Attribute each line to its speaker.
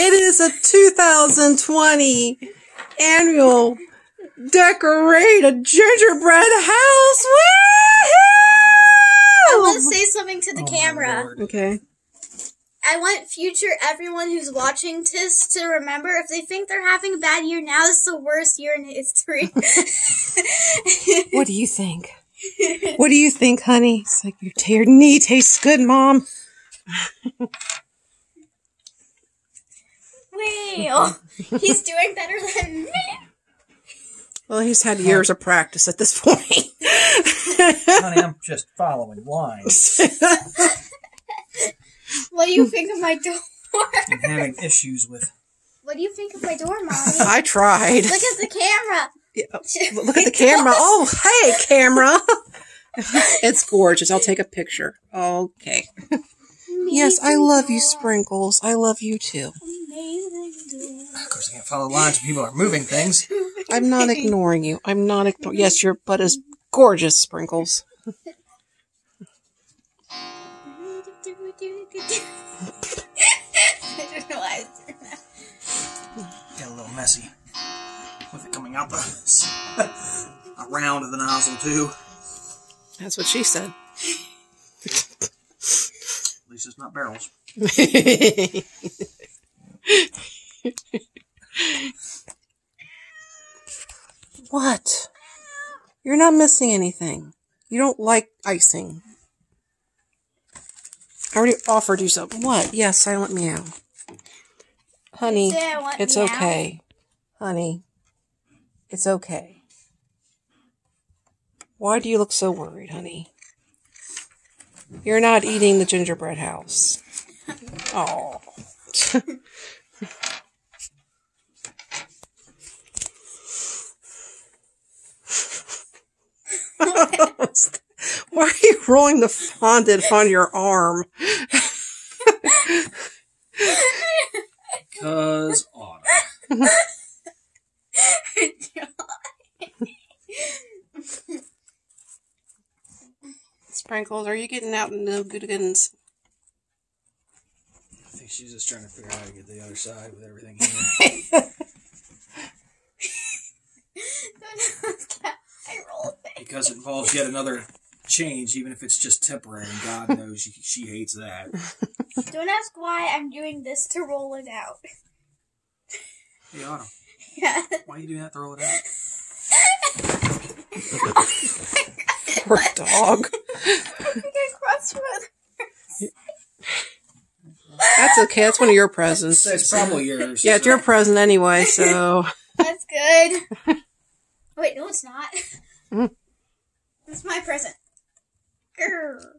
Speaker 1: It is a 2020 annual decorated gingerbread house.
Speaker 2: I
Speaker 1: Woo!
Speaker 2: want to say something to the
Speaker 3: Oh,
Speaker 2: camera.
Speaker 1: Okay.
Speaker 2: I want future everyone who's watching this to remember if they think they're having a bad year now, this is the worst year in history.
Speaker 1: What do you think? What do you think, honey? It's like your, your knee tastes good, mom.
Speaker 2: Wow, he's doing better than me.
Speaker 1: Well, he's had years of practice at this point.
Speaker 3: Honey, I'm just following lines.
Speaker 2: What do you think of my door?
Speaker 3: I'm having issues with.
Speaker 2: What do you think of my door, mommy?
Speaker 1: I tried.
Speaker 2: Look at the camera.
Speaker 1: Yeah, Look at the camera. Oh, hey, camera. it's gorgeous. I'll take a picture. Okay. Yes, I love you, Sprinkles. I love you too.
Speaker 3: Follow lines when people are moving things.
Speaker 1: I'm not ignoring you. I'm not ignoring. Yes, your butt is gorgeous, Sprinkles.
Speaker 2: I don't know why I was doing that.
Speaker 3: Get a little messy with it coming out the around of the nozzle too.
Speaker 1: That's what she said.
Speaker 3: At least it's not barrels.
Speaker 1: what? You're not missing anything. You don't like icing. I already offered you something. What? Yes, silent meow. Honey,
Speaker 2: Say I want
Speaker 1: it's
Speaker 2: meow.
Speaker 1: okay. Honey, it's okay. Why do you look so worried, honey? You're not eating the gingerbread house. Oh. Why are you rolling the fondant on your arm?
Speaker 3: Cause autumn.
Speaker 1: Sprinkles, are you getting out in the goodigans?
Speaker 3: I think she's just trying to figure out how to get the other side with everything here.
Speaker 2: I rolled it.
Speaker 3: because it involves yet another change, even if it's just temporary. And God knows she, she hates that.
Speaker 2: Don't ask why I'm doing this to roll it out.
Speaker 3: Hey, Autumn,
Speaker 2: Yeah.
Speaker 3: why are you doing that to roll it out?
Speaker 1: Poor dog.
Speaker 2: I think I crossed my
Speaker 1: That's okay. That's one of your presents.
Speaker 3: So it's probably yours.
Speaker 1: Yeah, it's your present anyway, so.
Speaker 2: That's good. Wait, no, it's not.
Speaker 1: Mm.
Speaker 2: It's my present. Err.